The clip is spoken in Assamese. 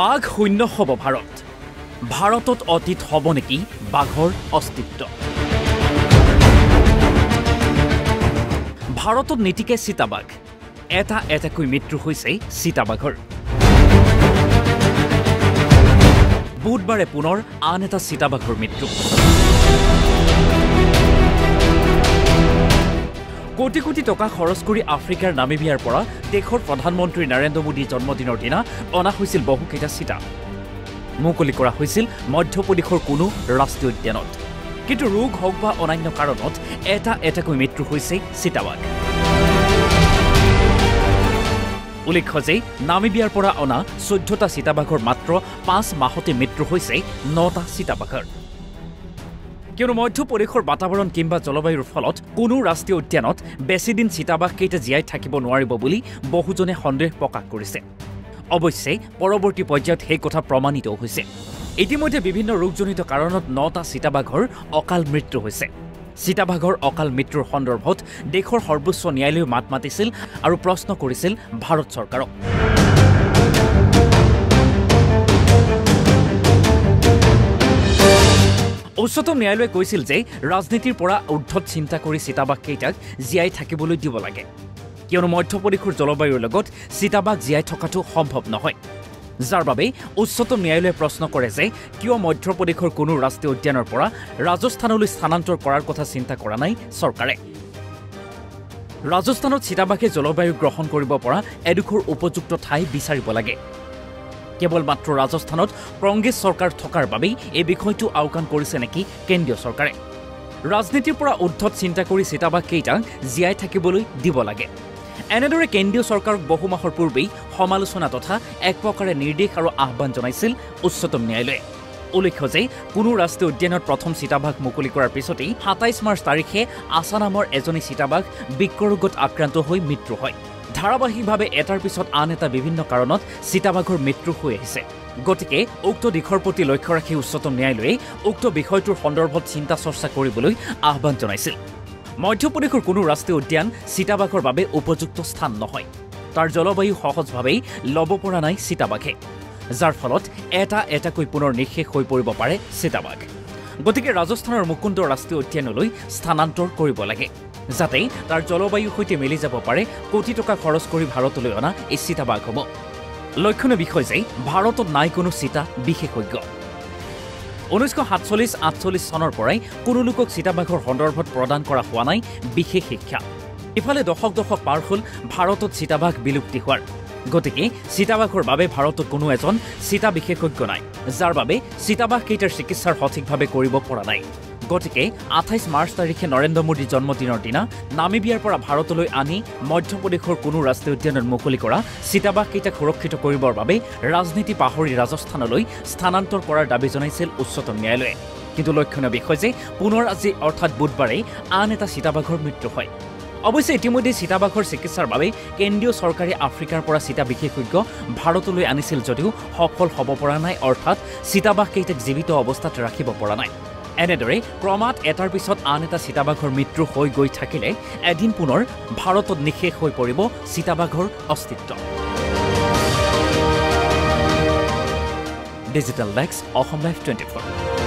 বাঘ শূন্য হ'ব ভাৰত। ভাৰতত অতীত হ'ব নেকি বাঘৰ অস্তিত্ব? ভাৰতত নীতিকে চিতাবাঘ এটা এটাকৈ মৃত্যু হৈছে চিতাবাঘৰ বুধবাৰে পুনৰ আন এটা চিতাবাঘৰ মৃত্যু। কোটি কোটি টকা খৰচ কৰি আফ্ৰিকাৰ নামিবিয়াৰ পৰা দেশৰ প্ৰধানমন্ত্ৰী নৰেন্দ্ৰ মোদীৰ জন্মদিনৰ দিনা অনা হৈছিল বহুকেইটা চিতা। মুকলি কৰা হৈছিল মধ্যপ্ৰদেশৰ কোনো ৰাষ্ট্ৰীয় উদ্যানত। কিন্তু ৰোগ হওক বা অন্যান্য কাৰণত এটা এটাকৈ মৃত্যু হৈছে চিতাবাঘ। উল্লেখ্য যে নামিবিয়াৰ পৰা অনা চৈধ্যটা চিতাবাঘৰ মাত্ৰ পাঁচ মাহতে মৃত্যু হৈছে নটা চিতাবাঘৰ। কিয়নো মধ্যপ্ৰদেশৰ বাতাবৰণ কিংবা জলবায়ুৰ ফলত কোনো ৰাষ্ট্ৰীয় উদ্যানত বেছিদিন চিতাবাঘকেইটা জীয়াই থাকিব নোৱাৰিব বুলি বহুজনে সন্দেহ প্ৰকাশ কৰিছে। অৱশ্যে পৰৱৰ্তী পৰ্যায়ত সেই কথা প্ৰমাণিতও হৈছে। ইতিমধ্যে বিভিন্ন ৰোগজনিত কাৰণত নটা চিতাবাঘৰ অকাল মৃত্যু হৈছে। চিতাবাঘৰ অকাল মৃত্যুৰ সন্দৰ্ভত দেশৰ সৰ্বোচ্চ ন্যায়ালয়ে মাত মাতিছিল আৰু প্ৰশ্ন কৰিছিল ভাৰত চৰকাৰক। উচ্চতম ন্যায়ালয়ে কৈছিল যে ৰাজনীতিৰ পৰা ঊৰ্ধত চিন্তা কৰি চিতাবাঘকেইটাক জীয়াই থাকিবলৈ দিব লাগে। কিয়নো মধ্যপ্ৰদেশৰ জলবায়ুৰ লগত চিতাবাঘ জীয়াই থকাটো সম্ভৱ নহয়। যাৰ বাবে উচ্চতম ন্যায়ালয়ে প্ৰশ্ন কৰে যে কিয় মধ্যপ্ৰদেশৰ কোনো ৰাষ্ট্ৰীয় উদ্যানৰ পৰা ৰাজস্থানলৈ স্থানান্তৰ কৰাৰ কথা চিন্তা কৰা নাই চৰকাৰে। ৰাজস্থানত চিতাবাঘে জলবায়ু গ্ৰহণ কৰিব পৰা এডোখৰ উপযুক্ত ঠাই বিচাৰিব লাগে। কেৱল মাত্ৰ ৰাজস্থানত কংগ্ৰেছ চৰকাৰ থকাৰ বাবেই এই বিষয়টো আওকাণ কৰিছে নেকি কেন্দ্ৰীয় চৰকাৰে। ৰাজনীতিৰ পৰা ঊৰ্ধত চিন্তা কৰি চিতাবাঘকেইটাক জীয়াই থাকিবলৈ দিব লাগে। এনেদৰে কেন্দ্ৰীয় চৰকাৰক বহু মাহৰ পূৰ্বেই সমালোচনা তথা এক প্ৰকাৰে নিৰ্দেশ আৰু আহ্বান জনাইছিল উচ্চতম ন্যায়ালয়ে। উল্লেখ্য যে কোনো ৰাষ্ট্ৰীয় উদ্যানত প্ৰথম চিতাবাঘ মুকলি কৰাৰ পিছতেই সাতাইছ মাৰ্চ তাৰিখে আছা নামৰ এজনী চিতাবাঘ বৃক্ষৰোগত আক্ৰান্ত হৈ মৃত্যু হয়। ধাৰাবাহিকভাৱে এটাৰ পিছত আন এটা বিভিন্ন কাৰণত চিতাবাঘৰ মৃত্যু হৈ আহিছে। গতিকে উক্ত দিশৰ প্ৰতি লক্ষ্য ৰাখি উচ্চতম ন্যায়ালয়ে উক্ত বিষয়টোৰ সন্দৰ্ভত চিন্তা চৰ্চা কৰিবলৈ আহ্বান জনাইছিল। মধ্যপ্ৰদেশৰ কোনো ৰাষ্ট্ৰীয় উদ্যান চিতাবাঘৰ বাবে উপযুক্ত স্থান নহয়। তাৰ জলবায়ু সহজভাৱেই ল'ব পৰা নাই চিতাবাঘে যাৰ ফলত এটা এটাকৈ পুনৰ নিঃশেষ হৈ পৰিব পাৰে চিতাবাঘ গতিকে ৰাজস্থানৰ মুকুন্দ ৰাষ্ট্ৰীয় উদ্যানলৈ স্থানান্তৰ কৰিব লাগে। যাতে তাৰ জলবায়ুৰ সৈতে মিলি যাব পাৰে কোটি টকা খৰচ কৰি ভাৰতলৈ অনা এই চিতাবাঘ হ'ব লক্ষণীয় বিষয় যে ভাৰতত নাই কোনো চিতা বিশেষজ্ঞ। ঊনৈছশ সাতচল্লিছ আঠচল্লিছ চনৰ পৰাই কোনো লোকক চিতাবাঘৰ সন্দৰ্ভত প্ৰদান কৰা হোৱা নাই বিশেষ শিক্ষা। ইফালে দশক দশক পাৰ হ'ল ভাৰতত চিতাবাঘ বিলুপ্তি হোৱাৰ। গতিকে চিতাবাঘৰ বাবে ভাৰতত কোনো এজন চিতা বিশেষজ্ঞ নাই যাৰ বাবে চিতাবাঘকেইটাৰ চিকিৎসাৰ সঠিকভাৱে কৰিব পৰা নাই। গতিকে আঠাইছ মাৰ্চ তাৰিখে নৰেন্দ্ৰ মোদীৰ জন্মদিনৰ দিনা নামিবিয়াৰ পৰা ভাৰতলৈ আনি মধ্যপ্ৰদেশৰ কোনো ৰাষ্ট্ৰীয় উদ্যানত মুকলি কৰা চিতাবাঘকেইটাক সুৰক্ষিত কৰিবৰ বাবে ৰাজনীতি পাহৰি ৰাজস্থানলৈ স্থানান্তৰ কৰাৰ দাবী জনাইছিল উচ্চতম ন্যায়ালয়ে। কিন্তু লক্ষণীয় বিষয় যে পুনৰ আজি অৰ্থাৎ বুধবাৰেই আন এটা চিতাবাঘৰ মৃত্যু হয়। অৱশ্যে ইতিমধ্যে চিতাবাঘৰ চিকিৎসাৰ বাবে কেন্দ্ৰীয় চৰকাৰে আফ্ৰিকাৰ পৰা চিতা বিশেষজ্ঞ ভাৰতলৈ আনিছিল যদিও সফল হ'ব পৰা নাই অৰ্থাৎ চিতাবাঘকেইটাক জীৱিত অৱস্থাত ৰাখিব পৰা নাই। এনেদৰে ক্ৰমাৎ এটাৰ পিছত আন এটা চিতাবাঘৰ মৃত্যু হৈ গৈ থাকিলে এদিন পুনৰ ভাৰতত নিঃশেষ হৈ পৰিব চিতাবাঘৰ অস্তিত্ব। Digital desk Assam live twenty four.